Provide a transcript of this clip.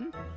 Mm-hmm.